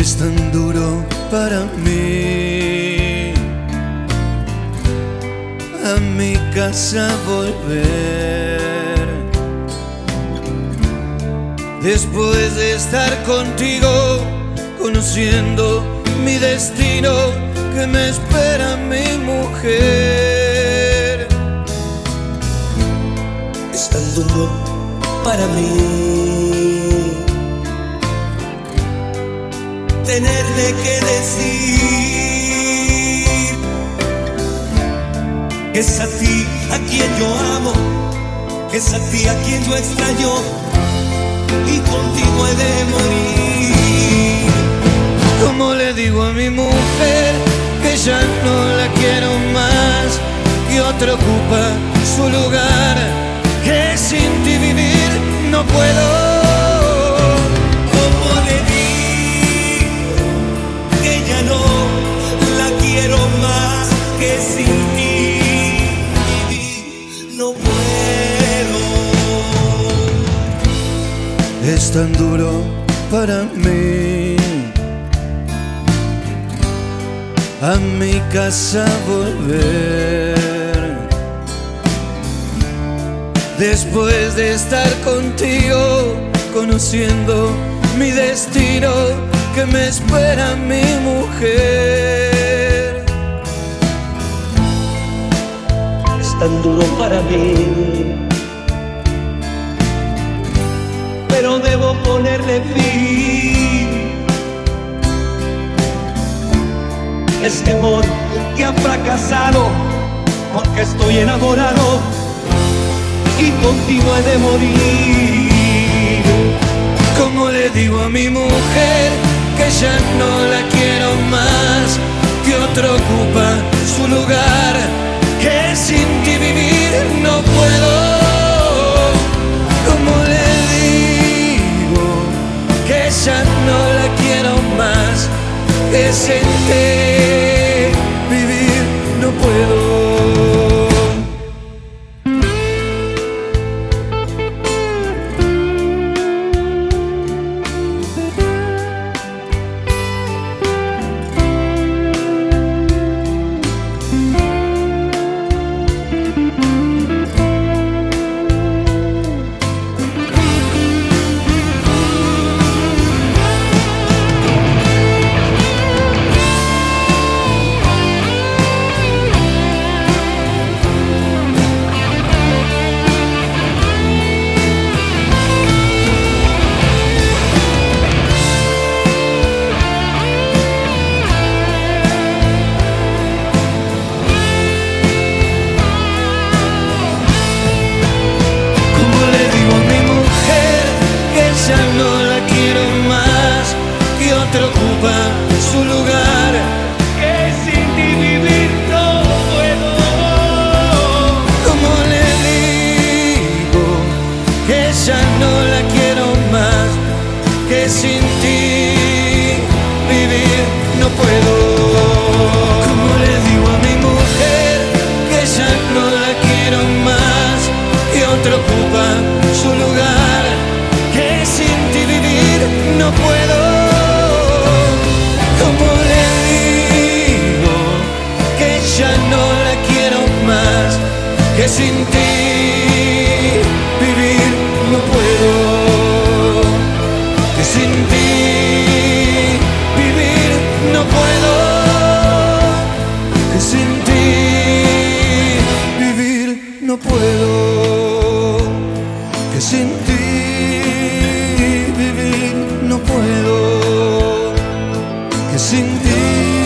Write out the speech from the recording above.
es tan duro para mí. A mi casa volver. Después de estar contigo conociendo mi destino que me espera mi mujer. Es tan duro para mí tenerle que decir que es a ti a quien yo amo, que es a ti a quien yo extraño y contigo he de morir. ¿Cómo le digo a mi mujer que ya no la quiero más, que otro ocupa su lugar, que sin ti vivir no puedo? Es tan duro para mí. A mi casa volver. Después de estar contigo conociendo mi destino que me espera mi mujer. Tan duro para mí. Pero debo ponerle fin. Este amor que ha fracasado porque estoy enamorado y contigo de morir. Como le digo a mi mujer que ya no la quiero más, que otro ocupa su lugar, que sin ti vivir no que sin ti vivir no puedo. Como le digo a mi mujer que ya no la quiero más, que otro ocupa su lugar, que sin ti vivir no puedo. Como le digo que ya no la quiero más, que sin ti no puedo, que sin ti vivir no puedo, que sin ti.